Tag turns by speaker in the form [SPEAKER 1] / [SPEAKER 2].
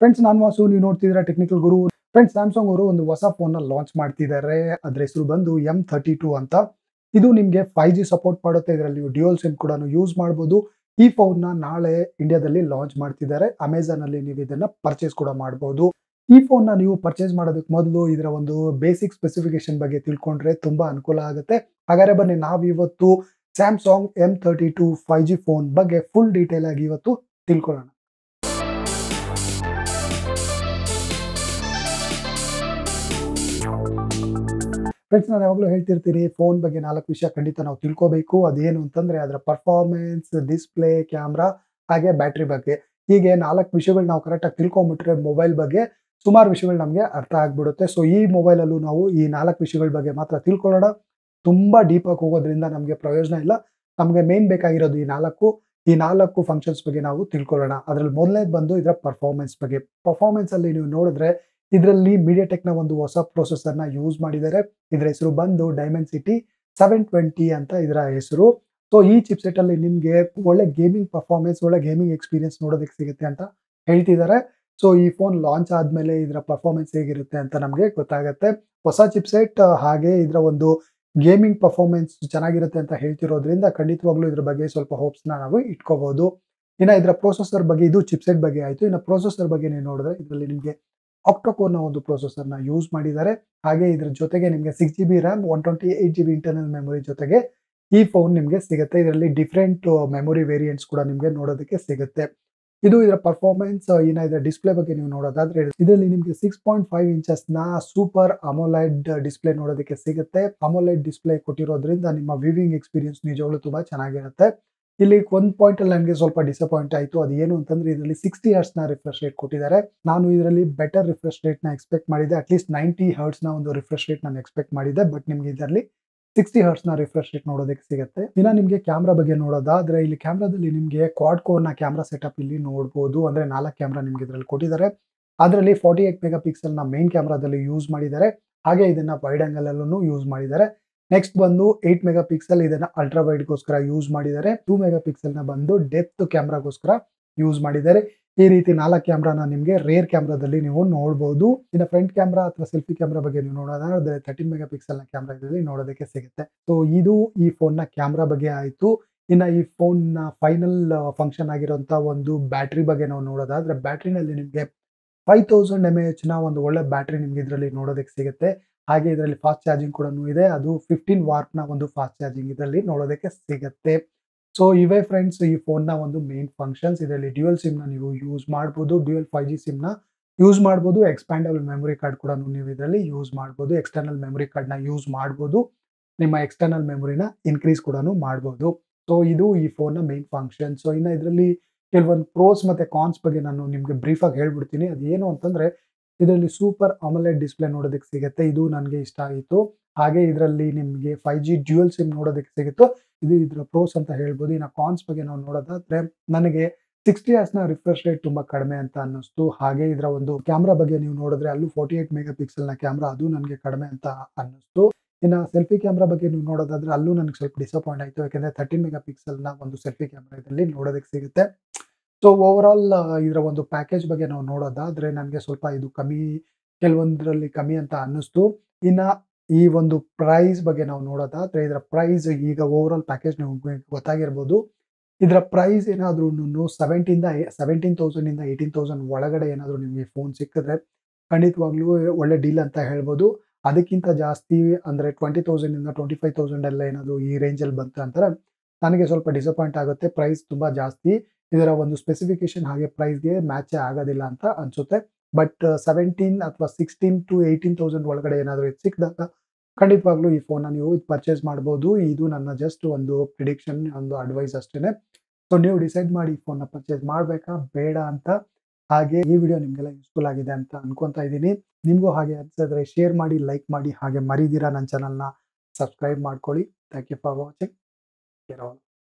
[SPEAKER 1] Friends ನಾನು ವಾಸು, ನೀವು ನೋಡ್ತಿದ್ದೀರಾ ಟೆಕ್ನಿಕಲ್ ಗುರು ಫ್ರೆಂಡ್ಸ್ ಸ್ಯಾಮ್ಸಂಗ್ ಅವರು ಒಂದು ಹೊಸ ಫೋನ್ನ ಲಾಂಚ್ ಮಾಡ್ತಿದ್ದಾರೆ. ಅದ್ರ ಹೆಸರು ಬಂದು ಎಂ ಥರ್ಟಿ ಟೂ ಅಂತ. ಇದು ನಿಮಗೆ ಫೈವ್ ಜಿ ಸಪೋರ್ಟ್ ಮಾಡುತ್ತೆ. ಇದರಲ್ಲಿ ಡ್ಯೂಯಲ್ ಸಿಮ್ ಕೂಡ ಯೂಸ್ ಮಾಡಬಹುದು ಈ ಫೋನ್ನ ನಾಳೆ ಇಂಡಿಯಾದಲ್ಲಿ ಲಾಂಚ್ ಮಾಡ್ತಿದ್ದಾರೆ. ಅಮೆಝಾನ್ ಅಲ್ಲಿ ನೀವು ಇದನ್ನ ಪರ್ಚೇಸ್ ಕೂಡ ಮಾಡಬಹುದು ಈ ಫೋನ್ನ ನೀವು ಪರ್ಚೇಸ್ ಮಾಡೋದಕ್ಕೆ ಮೊದಲು ಇದರ ಒಂದು ಬೇಸಿಕ್ ಸ್ಪೆಸಿಫಿಕೇಶನ್ ಬಗ್ಗೆ ತಿಳ್ಕೊಂಡ್ರೆ ತುಂಬಾ ಅನುಕೂಲ ಆಗುತ್ತೆ. ಹಾಗಾದ್ರೆ ಬನ್ನಿ, ನಾವು ಇವತ್ತು Samsung M thirty two five G phone ಬಗ್ಗೆ ಫುಲ್ ಡೀಟೇಲ್ ಆಗಿ ಇವತ್ತು ತಿಳ್ಕೊಳ್ಳೋಣ. ಫ್ರೆಂಡ್ಸ್ ನಾನು ಯಾವಾಗಲೂ ಹೇಳ್ತಿರ್ತೀನಿ ಫೋನ್ ಬಗ್ಗೆ ನಾಲ್ಕು ವಿಷಯ ಖಂಡಿತ ನಾವು ತಿಳ್ಕೋಬೇಕು. ಅದೇನು ಅಂತಂದ್ರೆ ಅದರ ಪರ್ಫಾರ್ಮೆನ್ಸ್ ಡಿಸ್ಪ್ಲೇ ಕ್ಯಾಮ್ರಾ ಹಾಗೆ ಬ್ಯಾಟ್ರಿ ಬಗ್ಗೆ. ಹೀಗೆ ನಾಲ್ಕು ವಿಷಯಗಳು ನಾವು ಕರೆಕ್ಟಾಗಿ ತಿಳ್ಕೊಂಬಿಟ್ರೆ ಮೊಬೈಲ್ ಬಗ್ಗೆ ಸುಮಾರು ವಿಷಯಗಳು ನಮಗೆ ಅರ್ಥ ಆಗ್ಬಿಡುತ್ತೆ. ಸೊ ಈ ಮೊಬೈಲಲ್ಲೂ ನಾವು ಈ ನಾಲ್ಕು ವಿಷಯಗಳ ಬಗ್ಗೆ ಮಾತ್ರ ತಿಳ್ಕೊಳ್ಳೋಣ. ತುಂಬಾ ಡೀಪಾಗಿ ಹೋಗೋದ್ರಿಂದ ನಮಗೆ ಪ್ರಯೋಜನ ಇಲ್ಲ. ನಮಗೆ ಮೇನ್ ಬೇಕಾಗಿರೋದು ಈ ನಾಲ್ಕು. ಈ ನಾಲ್ಕು ಫಂಕ್ಷನ್ಸ್ ಬಗ್ಗೆ ನಾವು ತಿಳ್ಕೊಳ್ಳೋಣ. ಅದರಲ್ಲಿ ಮೊದಲನೇದು ಬಂದು ಇದರ ಪರ್ಫಾರ್ಮೆನ್ಸ್ ಬಗ್ಗೆ. ಪರ್ಫಾರ್ಮೆನ್ಸ್ ಅಲ್ಲಿ ನೀವು ನೋಡಿದ್ರೆ ಇದರಲ್ಲಿ ಮೀಡಿಯಾ ಟೆಕ್ನ ಒಂದು ಹೊಸ ಪ್ರೊಸೆಸರ್ನ ಯೂಸ್ ಮಾಡಿದ್ದಾರೆ. ಇದರ ಹೆಸರು ಬಂದು ಡೈಮೆನ್ಸಿಟಿ ಸೆವೆನ್ ಟ್ವೆಂಟಿ ಅಂತ ಇದರ ಹೆಸರು. ಸೊ ಈ ಚಿಪ್ಸೆಟ್ ಅಲ್ಲಿ ನಿಮ್ಗೆ ಒಳ್ಳೆ ಗೇಮಿಂಗ್ ಪರ್ಫಾರ್ಮೆನ್ಸ್ ಒಳ್ಳೆ ಗೇಮಿಂಗ್ ಎಕ್ಸ್ಪೀರಿಯನ್ಸ್ ನೋಡೋದಕ್ಕೆ ಸಿಗುತ್ತೆ ಅಂತ ಹೇಳ್ತಿದ್ದಾರೆ. ಸೊ ಈ ಫೋನ್ ಲಾಂಚ್ ಆದ್ಮೇಲೆ ಇದರ ಪರ್ಫಾರ್ಮೆನ್ಸ್ ಹೇಗಿರುತ್ತೆ ಅಂತ ನಮಗೆ ಗೊತ್ತಾಗುತ್ತೆ. ಹೊಸ ಚಿಪ್ಸೆಟ್ ಹಾಗೆ ಇದರ ಒಂದು ಗೇಮಿಂಗ್ ಪರ್ಫಾರ್ಮೆನ್ಸ್ ಚೆನ್ನಾಗಿರುತ್ತೆ ಅಂತ ಹೇಳ್ತಿರೋದ್ರಿಂದ ಖಂಡಿತವಾಗ್ಲೂ ಇದ್ರ ಬಗ್ಗೆ ಸ್ವಲ್ಪ ಹೋಪ್ಸ್ನ ನಾವು ಇಟ್ಕೋಬಹುದು ಇನ್ನ ಇದರ ಪ್ರೊಸೆಸರ್ ಬಗ್ಗೆ, ಇದು ಚಿಪ್ಸೆಟ್ ಬಗ್ಗೆ ಆಯ್ತು. ಇನ್ನು ಪ್ರೊಸೆಸರ್ ಬಗ್ಗೆ ನೀವು ನೋಡಿದ್ರೆ ಇದರಲ್ಲಿ ನಿಮಗೆ ಆಕ್ಟೋಕೋರ್ನ ಒಂದು ಪ್ರೊಸೆಸರ್ನ ಯೂಸ್ ಮಾಡಿದ್ದಾರೆ. ಹಾಗೆ ಇದ್ರ ಜೊತೆಗೆ ನಿಮಗೆ six G B RAM one twenty eight G B internal memory ಜೊತೆಗೆ ಈ ಫೋನ್ ನಿಮಗೆ ಸಿಗುತ್ತೆ. ಇದರಲ್ಲಿ ಡಿಫ್ರೆಂಟ್ ಮೆಮೊರಿ ವೇರಿಯಂಟ್ಸ್ ಕೂಡ ನಿಮಗೆ ನೋಡೋದಕ್ಕೆ ಸಿಗುತ್ತೆ. ಇದು ಇದರ ಪರ್ಫಾರ್ಮೆನ್ಸ್ ಇದರ ಡಿಸ್ಪ್ಲೇ ಬಗ್ಗೆ ನೀವು ನೋಡೋದಾದ್ರೆ ಇದರಲ್ಲಿ ನಿಮಗೆ ಸಿಕ್ಸ್ ಪಾಯಿಂಟ್ ಫೈವ್ ಇಂಚಸ್ನ ಸೂಪರ್ ಅಮೋಲೈಡ್ ಡಿಸ್ಪ್ಲೇ ನೋಡೋದಕ್ಕೆ ಸಿಗುತ್ತೆ. ಅಮೋಲೈಡ್ ಡಿಸ್ಪ್ಲೇ ಕೊಟ್ಟಿರೋದ್ರಿಂದ ನಿಮ್ಮ ವಿವಿಂಗ್ ಎಕ್ಸ್ಪೀರಿಯನ್ಸ್ ನಿಜವಾಗ್ಲೂ ತುಂಬಾ ಚೆನ್ನಾಗಿರುತ್ತೆ. ಇಲ್ಲಿ ಒಂದು ಪಾಯಿಂಟ್ ಅಲ್ಲಿ ನನಗೆ ಸ್ವಲ್ಪ ಡಿಸಪಾಯಿಂಟ್ ಆಯಿತು. ಅದು ಏನು ಅಂತಂದ್ರೆ ಇದರಲ್ಲಿ ಸಿಕ್ಸ್ಟಿ ಹರ್ಟ್ಸ್ನ ರಿಫ್ರೆಶ್ ರೇಟ್ ಕೊಟ್ಟಿದ್ದಾರೆ. ನಾನು ಇದರಲ್ಲಿ ಬೆಟರ್ ರಿಫ್ರೆಶ್ ರೇಟ್ನ ಎಕ್ಸ್ಪೆಕ್ಟ್ ಮಾಡಿದೆ ಅಟ್ಲೀಸ್ಟ್ ನೈಂಟಿ ಹರ್ಟ್ಸ್ನ ಒಂದು ರಿಫ್ರೆಶ್ ರೇಟ್ ನಾನು ಎಕ್ಸ್ಪೆಕ್ಟ್ ಮಾಡಿದ್ದೆ. ಬಟ್ ನಿಮ್ಗೆ ಇದರಲ್ಲಿ ಸಿಕ್ಸ್ಟಿ ಹರ್ಟ್ಸ್ನ ರಿಫ್ರೆಶ್ ರೇಟ್ ನೋಡೋದಕ್ಕೆ ಸಿಗುತ್ತೆ. ಇನ್ನ ನಿಮಗೆ ಕ್ಯಾಮ್ರಾ ಬಗ್ಗೆ ನೋಡೋದಾದ್ರೆ ಇಲ್ಲಿ ಕ್ಯಾಮ್ರಾದಲ್ಲಿ ನಿಮಗೆ ಕ್ವಾಡ್ ಕೋರ್ನ ಕ್ಯಾಮ್ರಾ ಸೆಟಪ್ ಇಲ್ಲಿ ನೋಡಬಹುದು ಅಂದ್ರೆ ನಾಲ್ಕು ಕ್ಯಾಮ್ರಾ ನಿಮ್ಗೆ ಇದರಲ್ಲಿ ಕೊಟ್ಟಿದ್ದಾರೆ. ಅದರಲ್ಲಿ ಫಾರ್ಟಿ ಏಟ್ ಮೆಗಾ ಪಿಕ್ಸೆಲ್ನ ಮೇನ್ ಕ್ಯಾಮ್ರಾದಲ್ಲಿ ಯೂಸ್ ಮಾಡಿದ್ದಾರೆ. ಹಾಗೆ ಇದನ್ನ ವೈಡ್ ಆಂಗಲ್ ಅಲ್ಲೂ ಯೂಸ್ ಮಾಡಿದ್ದಾರೆ. ನೆಕ್ಸ್ಟ್ ಬಂದು ಏಟ್ ಮೆಗಾ ಪಿಕ್ಸೆಲ್ ಇದನ್ನ ಅಲ್ಟ್ರಾ ವೈಡ್ಗೋಸ್ಕರ ಯೂಸ್ ಮಾಡಿದ್ದಾರೆ. ಟೂ ಮೆಗಾ ನ ಬಂದು ಡೆಪ್ತ್ ಕ್ಯಾಮ್ರಾಗೋಸ್ಕರ ಯೂಸ್ ಮಾಡಿದ್ದಾರೆ. ಈ ರೀತಿ ನಾಲ್ಕು ಕ್ಯಾಮ್ರಾನ ನಿಮಗೆ ರೇರ್ ಕ್ಯಾಮ್ರಾದಲ್ಲಿ ನೀವು ನೋಡಬಹುದು ಇನ್ನು ಫ್ರಂಟ್ ಕ್ಯಾಮ್ರಾ ಅಥವಾ ಸೆಲ್ಫಿ ಕ್ಯಾಮ್ರಾ ಬಗ್ಗೆ ನೀವು ನೋಡೋದಾದ್ರೆ ತರ್ಟೀನ್ ಮೆಗಾ ಪಿಕ್ಸೆಲ್ನ ಕ್ಯಾಮ್ರಾ ಇದರಲ್ಲಿ ನೋಡೋದಕ್ಕೆ ಸಿಗುತ್ತೆ. ಸೊ ಇದು ಈ ಫೋನ್ನ ಕ್ಯಾಮ್ರಾ ಬಗ್ಗೆ ಆಯಿತು. ಇನ್ನ ಈ ಫೋನ್ನ ಫೈನಲ್ ಫಂಕ್ಷನ್ ಆಗಿರುವಂತ ಒಂದು ಬ್ಯಾಟ್ರಿ ಬಗ್ಗೆ ನಾವು ನೋಡೋದಾದ್ರೆ ಬ್ಯಾಟ್ರಿನಲ್ಲಿ ನಿಮಗೆ ಫೈವ್ ತೌಸಂಡ್ ಎಂ ಎಚ್ನ ಒಂದು ಒಳ್ಳೆ ಬ್ಯಾಟ್ರಿ ನಿಮ್ಗೆ ಇದರಲ್ಲಿ ನೋಡೋದಕ್ಕೆ ಸಿಗುತ್ತೆ. ಹಾಗೆ ಇದರಲ್ಲಿ ಫಾಸ್ಟ್ ಚಾರ್ಜಿಂಗ್ ಕೂಡ ಇದೆ. ಅದು ಫಿಫ್ಟೀನ್ನ ಒಂದು ಫಾಸ್ಟ್ ಚಾರ್ಜಿಂಗ್ ಇದರಲ್ಲಿ ನೋಡೋದಕ್ಕೆ ಸಿಗುತ್ತೆ. ಸೊ ಇವೇ ಫ್ರೆಂಡ್ಸ್ ಈ ಫೋನ್ನ ಒಂದು ಮೇನ್ ಫಂಕ್ಷನ್ಸ್ ಇದರಲ್ಲಿ ಡ್ಯೂಯಲ್ ಸಿಮ್ನ ನೀವು ಯೂಸ್ ಮಾಡ್ಬೋದು. ಡ್ಯೂಯಲ್ ಫೈವ್ ಜಿ ಸಿಮ್ನ ಯೂಸ್ ಮಾಡ್ಬೋದು. ಎಕ್ಸ್ಪ್ಯಾಂಡಬಲ್ ಮೆಮೊರಿ ಕಾರ್ಡ್ ಕೂಡ ನೀವು ಇದರಲ್ಲಿ ಯೂಸ್ ಮಾಡ್ಬೋದು. ಎಕ್ಸ್ಟರ್ನಲ್ ಮೆಮೊರಿ ಕಾರ್ಡ್ನ ಯೂಸ್ ಮಾಡ್ಬೋದು. ನಿಮ್ಮ ಎಕ್ಸ್ಟರ್ನಲ್ ಮೆಮೊರಿನ ಇನ್ಕ್ರೀಸ್ ಕೂಡ ಮಾಡ್ಬೋದು. ಸೊ ಇದು ಈ ಫೋನ್ನ ಮೇನ್ ಫಂಕ್ಷನ್ ಸೊ ಇನ್ನು ಇದರಲ್ಲಿ ಕೆಲವೊಂದು ಪ್ರೋಸ್ ಮತ್ತೆ ಕಾನ್ಸ್ ಬಗ್ಗೆ ನಾನು ನಿಮ್ಗೆ ಬ್ರೀಫ್ ಆಗಿ ಹೇಳ್ಬಿಡ್ತೀನಿ. ಅದೇನು ಅಂತಂದ್ರೆ ಇದರಲ್ಲಿ ಸೂಪರ್ ಅಮಲೆಟ್ ಡಿಸ್ಪ್ಲೇ ನೋಡೋದಕ್ಕೆ ಸಿಗುತ್ತೆ. ಇದು ನನಗೆ ಇಷ್ಟ ಆಯಿತು. ಹಾಗೆ ಇದರಲ್ಲಿ ನಿಮಗೆ ಫೈವ್ ಜಿ ಡ್ಯೂಯಲ್ ಸಿಮ್ ನೋಡೋದಕ್ಕೆ ಸಿಗುತ್ತೆ, ಇದು ಇದರ ಪ್ರೋಸ್ ಅಂತ ಹೇಳ್ಬೋದು. ಇನ್ನು ಕಾನ್ಸ್ ಬಗ್ಗೆ ನಾವು ನೋಡೋದಾದ್ರೆ, ನನಗೆ ಸಿಕ್ಸ್ಟಿ ನ ರಿಫ್ರೆಶ್ ರೇಟ್ ತುಂಬಾ ಕಡಿಮೆ ಅಂತ ಅನ್ನಿಸ್ತು. ಹಾಗೆ ಇದರ ಒಂದು ಕ್ಯಾಮ್ರಾ ಬಗ್ಗೆ ನೀವು ನೋಡಿದ್ರೆ ಅಲ್ಲೂ ಫೋರ್ಟಿ ಏಟ್ ಮೆಗಾ ಪಿಕ್ಸೆಲ್ನ ಕ್ಯಾಮ್ರಾ ಅದು ನನಗೆ ಕಡಿಮೆ ಅಂತ ಅನ್ನಿಸ್ತು. ಇನ್ನು ಸೆಲ್ಫಿ ಕ್ಯಾಮ್ರಾ ಬಗ್ಗೆ ನೀವು ನೋಡೋದಾದ್ರೆ ಅಲ್ಲೂ ನನಗೆ ಸ್ವಲ್ಪ ಡಿಸಪಾಯಿಂಟ್ ಆಯಿತು. ಯಾಕಂದ್ರೆ ತರ್ಟೀನ್ ಮೆಗಾ ಪಿಕ್ಸೆಲ್ನ ಒಂದು ಸೆಲ್ಫಿ ಕ್ಯಾಮ್ರಾ ಇದರಲ್ಲಿ ನೋಡೋದಕ್ಕೆ ಸಿಗುತ್ತೆ. ಸೊ ಓವರ್ ಆಲ್ ಇದರ ಒಂದು ಪ್ಯಾಕೇಜ್ ಬಗ್ಗೆ ನಾವು ನೋಡೋದಾದ್ರೆ ನನಗೆ ಸ್ವಲ್ಪ ಇದು ಕಮ್ಮಿ, ಕೆಲವೊಂದರಲ್ಲಿ ಕಮ್ಮಿ ಅಂತ ಅನ್ನಿಸ್ತು. ಇನ್ನ ಈ ಒಂದು ಪ್ರೈಸ್ ಬಗ್ಗೆ ನಾವು ನೋಡೋದಾದ್ರೆ ಇದರ ಪ್ರೈಸ್ ಈಗ ಓವರ್ ಆಲ್ ಪ್ಯಾಕೇಜ್ ನಿಮಗೆ ಗೊತ್ತಾಗಿರ್ಬೋದು. ಇದರ ಪ್ರೈಸ್ ಏನಾದ್ರೂ ಸೆವೆಂಟಿಂದ ಸೆವೆಂಟೀನ್ ತೌಸಂಡ್ ಇಂದ ಏಯ್ಟೀನ್ ತೌಸಂಡ್ ಒಳಗಡೆ ಏನಾದರೂ ನಿಮಗೆ ಫೋನ್ ಸಿಕ್ಕಿದ್ರೆ ಖಂಡಿತವಾಗ್ಲೂ ಒಳ್ಳೆ ಡೀಲ್ ಅಂತ ಹೇಳ್ಬೋದು. ಅದಕ್ಕಿಂತ ಜಾಸ್ತಿ ಅಂದರೆ ಟ್ವೆಂಟಿ ಇಂದ ಟ್ವೆಂಟಿ ಫೈವ್ ತೌಸಂಡ್ ಎಲ್ಲ ಏನಾದರೂ ಈ ರೇಂಜಲ್ಲಿ ಬಂತು ಅಂತಾರೆ, ನನಗೆ ಸ್ವಲ್ಪ ಡಿಸಪಾಯಿಂಟ್ ಆಗುತ್ತೆ. ಪ್ರೈಸ್ ತುಂಬಾ ಜಾಸ್ತಿ. ಇದರ ಒಂದು ಸ್ಪೆಸಿಫಿಕೇಶನ್ ಹಾಗೆ ಪ್ರೈಸ್ಗೆ ಮ್ಯಾಚ್ ಆಗೋದಿಲ್ಲ ಅಂತ ಅನ್ಸುತ್ತೆ. ಬಟ್ ಸೆವೆಂಟೀನ್ ಅಥವಾ ಸಿಕ್ಸ್ಟೀನ್ ಟು ಏಯ್ಟೀನ್ ತೌಸಂಡ್ ಒಳಗಡೆ ಏನಾದರೂ ಇದು ಸಿಕ್ಕಿದಾಗ ಖಂಡಿತವಾಗ್ಲೂ ಈ ಫೋನ್ನ ನೀವು ಪರ್ಚೇಸ್ ಮಾಡ್ಬೋದು. ಇದು ನನ್ನ ಜಸ್ಟ್ ಒಂದು ಪ್ರಿಡಿಕ್ಷನ್ ಒಂದು ಅಡ್ವೈಸ್ ಅಷ್ಟೇ ಸೊ ನೀವು ಡಿಸೈಡ್ ಮಾಡಿ ಈ ಫೋನ್ನ ಪರ್ಚೇಸ್ ಮಾಡಬೇಕಾ? ಬೇಡ ಅಂತ. ಹಾಗೆ ಈ ವಿಡಿಯೋ ನಿಮಗೆಲ್ಲ ಯೂಸ್ಫುಲ್ ಆಗಿದೆ ಅಂತ ಅನ್ಕೊತಾ ಇದ್ದೀನಿ. ನಿಮಗೂ ಹಾಗೆ ಅನ್ಸಿದ್ರೆ ಶೇರ್ ಮಾಡಿ ಲೈಕ್ ಮಾಡಿ ಹಾಗೆ ಮರಿದಿರಾ ನನ್ನ ಚಾನಲ್ನ ಸಬ್ಸ್ಕ್ರೈಬ್ ಮಾಡ್ಕೊಳ್ಳಿ. Thank you for watching